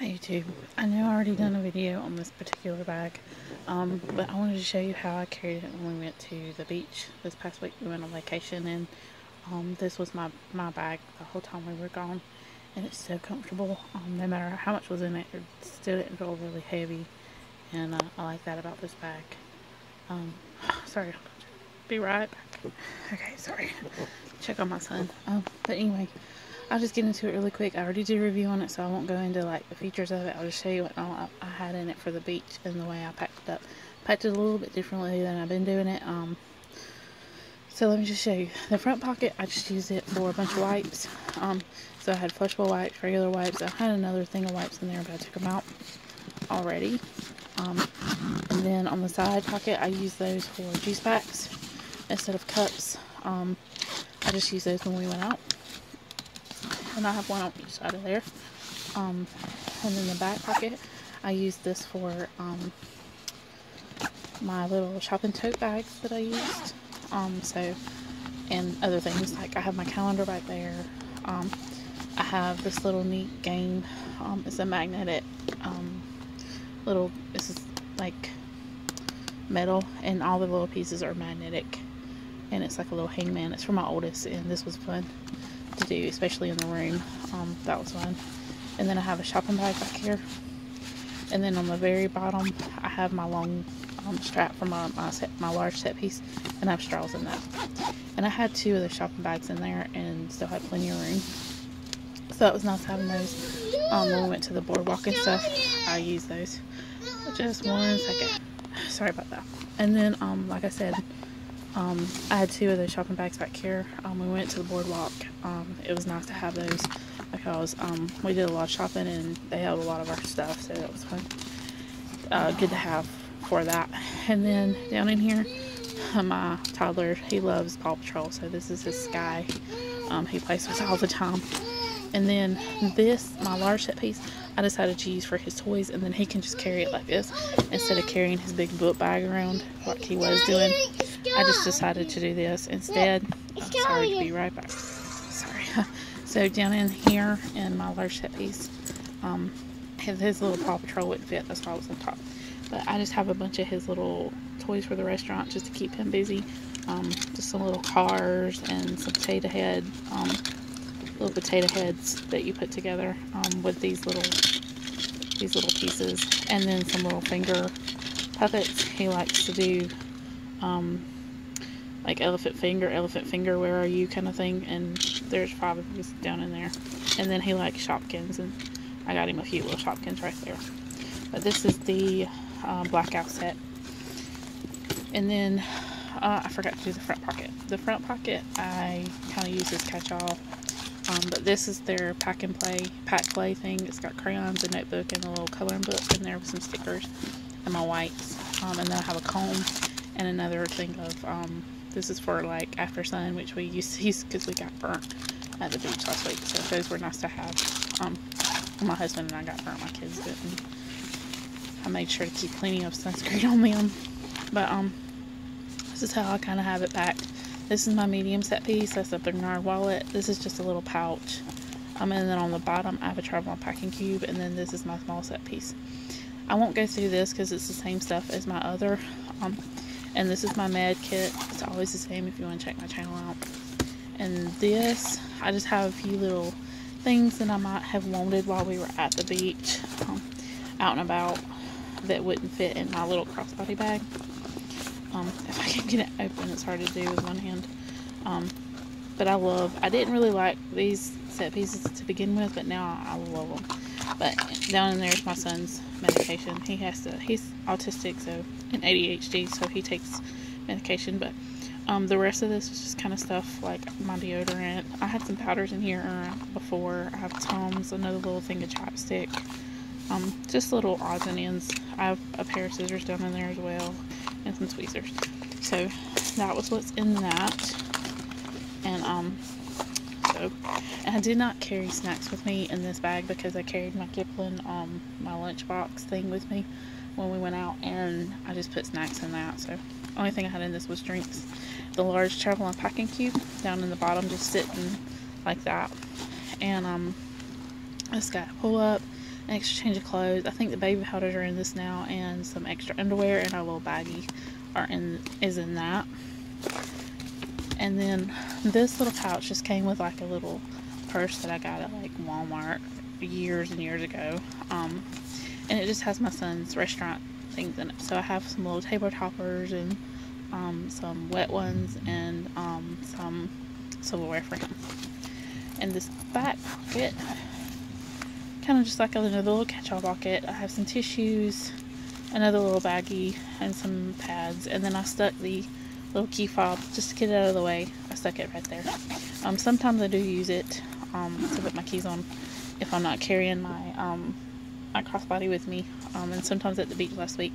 Hi YouTube. I know I already done a video on this particular bag, um, but I wanted to show you how I carried it when we went to the beach this past week. We went on vacation and um, this was my, my bag the whole time we were gone and it's so comfortable. Um, no matter how much was in it, it still didn't feel really heavy and uh, I like that about this bag. Um, sorry, be right back. Okay, sorry. Check on my son. Um, but anyway, I'll just get into it really quick. I already did a review on it, so I won't go into like the features of it. I'll just show you what all I, had in it for the beach and the way I packed it up. Packed it a little bit differently than I've been doing it. Um, so let me just show you. The front pocket, I just used it for a bunch of wipes. Um, so I had flushable wipes, regular wipes. I had another thing of wipes in there, but I took them out already. Um, and then on the side pocket, I use those for juice packs instead of cups. Um, I just use those when we went out and I have one on each side of there. Um, and then the back pocket, I use this for um, my little shopping tote bags that I used. Um, so, and other things like I have my calendar right there. Um, I have this little neat game. Um, it's a magnetic um, little. This is like metal, and all the little pieces are magnetic. And it's like a little hangman. It's for my oldest, and this was fun to do, especially in the room. Um, that was fun. And then I have a shopping bag back here. And then on the very bottom, I have my long um, strap for my, my, set, my large set piece. And I have straws in that. And I had two of the shopping bags in there and still had plenty of room. So that was nice having those. Um, when we went to the boardwalk and stuff, I used those. Just one second. Sorry about that. And then, um, like I said, um, I had two of those shopping bags back here. Um, we went to the boardwalk. Um, it was nice to have those because um, we did a lot of shopping and they held a lot of our stuff, so that was fun. Uh, good to have for that. And then down in here, my toddler, he loves Paw Patrol, so this is his Sky. Um, he plays with all the time. And then this, my large set piece, I decided to use for his toys, and then he can just carry it like this instead of carrying his big book bag around like he was doing. I just decided to do this instead. Oh, sorry, be right back. Sorry. so down in here in my large set piece, um, his little Paw Patrol wouldn't fit. That's why I was on top. But I just have a bunch of his little toys for the restaurant just to keep him busy. Um, just some little cars and some potato head, um, little potato heads that you put together um, with these little these little pieces, and then some little finger puppets. He likes to do um, like elephant finger, elephant finger, where are you kind of thing. And there's five of these down in there. And then he likes Shopkins, and I got him a few little Shopkins right there. But this is the uh, blackout set. And then uh, I forgot to do the front pocket. The front pocket I kind of use as catch-all. Um, but this is their pack and play, pack play thing. It's got crayons, a notebook, and a little coloring book in there with some stickers and my whites. Um, and then I have a comb and another thing of um, this is for like after sun which we used to use because we got burnt at the beach last week. So those were nice to have. Um, my husband and I got burnt my kids didn't. I made sure to keep plenty of sunscreen on them. But um this is how I kind of have it packed this is my medium set piece that's a Bernard wallet. This is just a little pouch. Um, and then on the bottom I have a travel packing cube and then this is my small set piece. I won't go through this because it's the same stuff as my other um, and this is my med kit. It's always the same if you want to check my channel out. And this, I just have a few little things that I might have wanted while we were at the beach, um, out and about, that wouldn't fit in my little crossbody bag. Um, if I can get it open, it's hard to do with one hand. Um, but I love, I didn't really like these set pieces to begin with, but now I love them. But down in there is my son's medication. He has to, he's autistic, so, and ADHD, so he takes medication, but um, the rest of this is just kind of stuff like my deodorant. I had some powders in here before. I have Tom's, another little thing of chapstick. Um, just little odds and ends. I have a pair of scissors down in there as well, and some tweezers. So that was what's in that. And um, so, and I did not carry snacks with me in this bag because I carried my Kipling, um, my lunchbox thing with me when we went out, and I just put snacks in that. So, the only thing I had in this was drinks. The large travel and packing cube down in the bottom, just sitting like that. And um, just got a pull up. an extra change of clothes. I think the baby powders are in this now and some extra underwear and our little baggie are in is in that. And then this little pouch just came with like a little purse that I got at like Walmart years and years ago. Um, and it just has my son's restaurant things in it. So I have some little table toppers and um, some wet ones and um, some silverware for him. And this back pocket, kind of just like another little catch-all pocket. I have some tissues, another little baggie, and some pads. And then I stuck the little key fob just to get it out of the way. I stuck it right there. Um, sometimes I do use it um, to put my keys on if I'm not carrying my um, my crossbody with me. Um, and sometimes at the beach last week,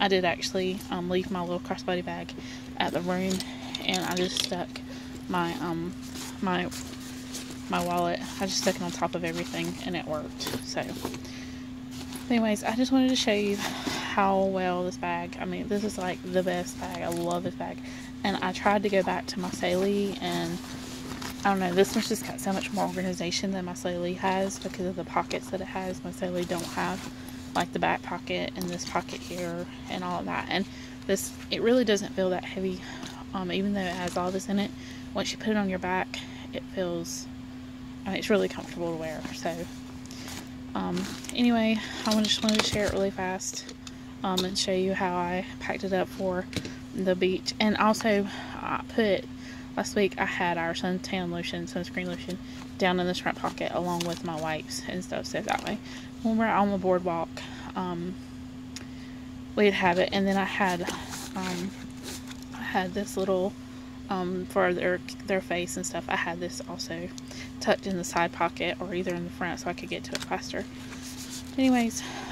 I did actually um, leave my little crossbody bag at the room, and I just stuck my um my my wallet. I just stuck it on top of everything, and it worked. So, anyways, I just wanted to show you how well this bag. I mean, this is like the best bag. I love this bag, and I tried to go back to my Saley and I don't know, this one's just got so much more organization than my Saley has because of the pockets that it has. My Saley don't have like the back pocket and this pocket here and all of that. And this, it really doesn't feel that heavy, um, even though it has all this in it. Once you put it on your back, it feels, I mean, it's really comfortable to wear. So, um, anyway, I just wanted to share it really fast um, and show you how I packed it up for the beach. And also, I put Last week I had our suntan lotion, sunscreen lotion, down in this front pocket along with my wipes and stuff. So that way, when we're on the boardwalk, um, we'd have it. And then I had, um, I had this little, um, for their their face and stuff. I had this also tucked in the side pocket or either in the front so I could get to it faster. Anyways,